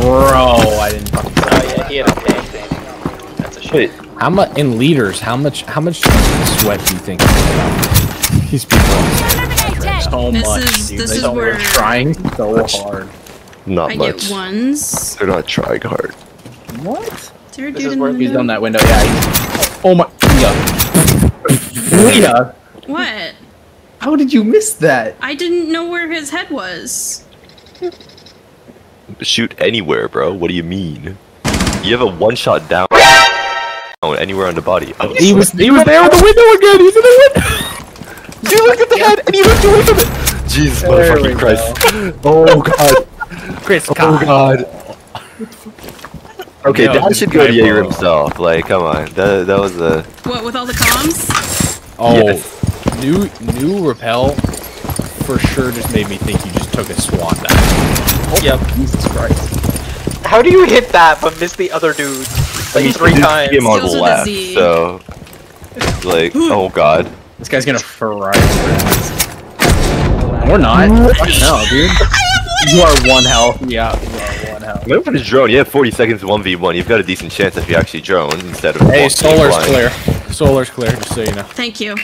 Bro, I didn't fucking Oh yeah, he had a tank. That's a shit. Wait, How much in liters? How much? How much sweat do you think these people? So This much. is- dude. this They is don't- where- they're trying so hard. not I much. get ones. They're not trying hard. What? there a This dude is where He's window? done that window. Yeah. He's, oh my. Leah. Leah. What? How did you miss that? I didn't know where his head was. Shoot anywhere, bro. What do you mean? You have a one shot down Oh, anywhere on the body. Oh, He was. He was there with the window again. He's in the window. you look at the head and you looked away from it. Jesus, There we motherfucking Christ. Oh god. Chris. Oh god. Okay, No, that should go to typo. Jaeger himself. Like, come on. That that was a. What, with all the comms? Oh. Yes. New new repel for sure just made me think you just took a swan dive. Oh, yep. Jesus Christ. How do you hit that but miss the other dude like three times? Him on the left, Z. so. Like, oh god. This guy's gonna fry We're not. no, dude. You are one health. Yeah, you are one health. Remember this drone, you have 40 seconds 1v1. You've got a decent chance if you actually drone instead of. Hey, solar's blind. clear. Solar's clear, just so you know. Thank you.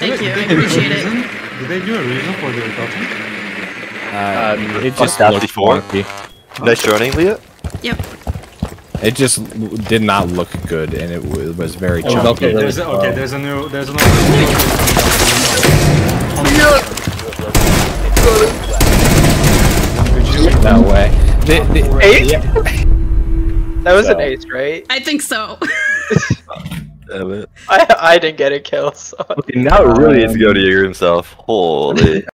Thank you, I appreciate it. Did they do a reason for the reduction? Uh, it fuck just that looked before. wonky. Nice droning, Leah. Yep. It just did not look good, and it was very Oh, chunky. okay, there's a, okay, there's a new, there's another. No way. The, the, Eight? yeah. That was an ace, right? I think so. Damn it. I I didn't get a kill, so Okay, now it really is to go to um, Jaeger himself. Holy.